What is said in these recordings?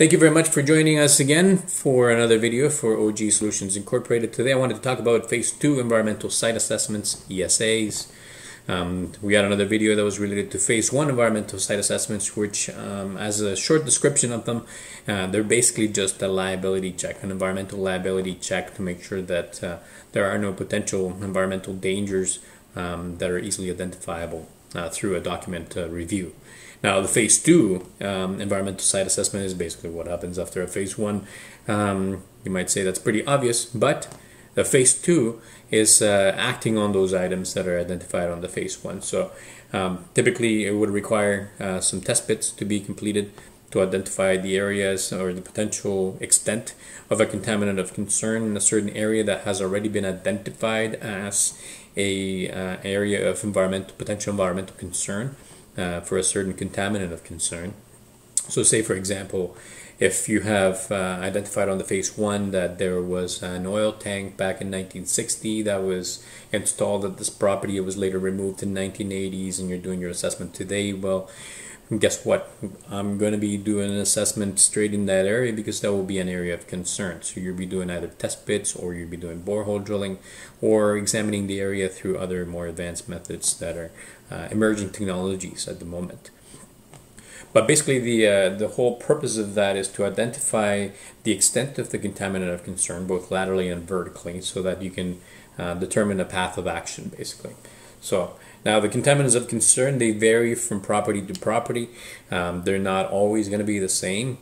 Thank you very much for joining us again for another video for OGEE Solutions Incorporated. Today I wanted to talk about Phase 2 Environmental Site Assessments, ESAs. Um, we had another video that was related to Phase 1 Environmental Site Assessments, which, um, as a short description of them, uh, they're basically just a liability check, an environmental liability check to make sure that uh, there are no potential environmental dangers um, that are easily identifiable uh, through a document uh, review. Now, the phase two um, environmental site assessment is basically what happens after a phase one. Um, you might say that's pretty obvious, but the phase two is uh, acting on those items that are identified on the phase one. So, um, typically, it would require uh, some test pits to be completed to identify the areas or the potential extent of a contaminant of concern in a certain area that has already been identified as a uh, area of environmental potential environmental concern uh, for a certain contaminant of concern. So, say for example, if you have uh, identified on the phase one that there was an oil tank back in 1960 that was installed at this property, it was later removed in 1980s, and you're doing your assessment today, well, guess what? I'm going to be doing an assessment straight in that area because that will be an area of concern. So you'll be doing either test pits or you'll be doing borehole drilling or examining the area through other more advanced methods that are uh, emerging technologies at the moment. But basically, the uh, the whole purpose of that is to identify the extent of the contaminant of concern, both laterally and vertically, so that you can uh, determine a path of action, basically. So now the contaminants of concern they vary from property to property. Um, they're not always going to be the same,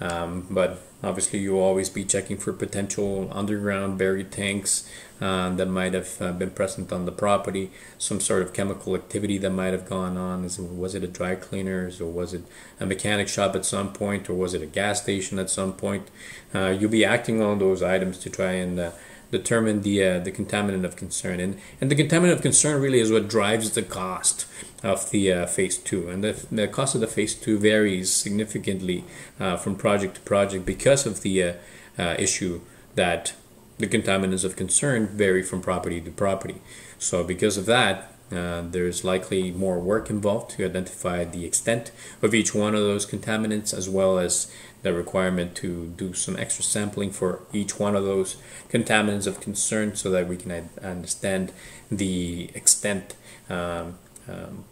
um, but obviously you'll always be checking for potential underground buried tanks uh, that might have uh, been present on the property, some sort of chemical activity that might have gone on. Is was it a dry cleaners or was it a mechanic shop at some point or was it a gas station at some point? Uh, you'll be acting on those items to try and uh, determine the uh, the contaminant of concern, and and the contaminant of concern really is what drives the cost of the uh, phase two, and the, the cost of the phase two varies significantly uh, from project to project because of the uh, uh, issue that the contaminants of concern vary from property to property. So because of that, uh, there's likely more work involved to identify the extent of each one of those contaminants as well as the requirement to do some extra sampling for each one of those contaminants of concern so that we can understand the extent um, um,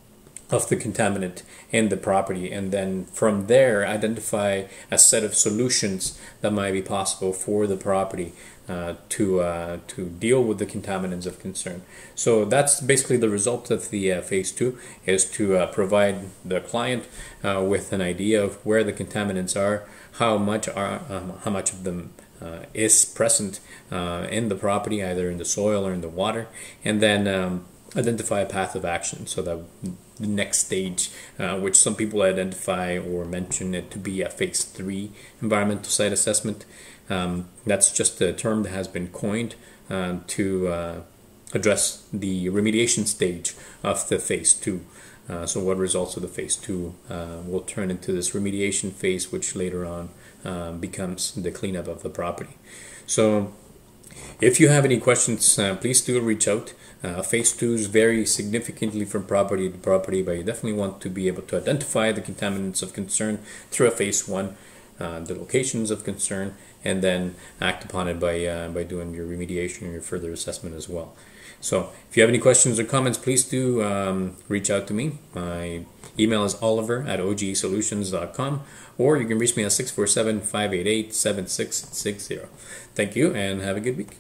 of the contaminant in the property and then from there identify a set of solutions that might be possible for the property uh, to uh, to deal with the contaminants of concern. So that's basically the result of the uh, phase two is to uh, provide the client uh, with an idea of where the contaminants are, how much are um, how much of them uh, is present in the property, either in the soil or in the water, and then um, identify a path of action so that the next stage, uh, which some people identify or mention it to be a phase three environmental site assessment. Um, that's just a term that has been coined uh, to uh, address the remediation stage of the phase two. Uh, so, what results of the phase two uh, will turn into this remediation phase, which later on uh, becomes the cleanup of the property. So, if you have any questions, please do reach out. Uh, phase twos vary significantly from property to property, but you definitely want to be able to identify the contaminants of concern through a phase one, uh, the locations of concern, and then act upon it by uh, by doing your remediation and your further assessment as well. So, if you have any questions or comments, please do um, reach out to me. My email is oliver at ogeesolutions.com, or you can reach me at 647 588 7660. Thank you and have a good week.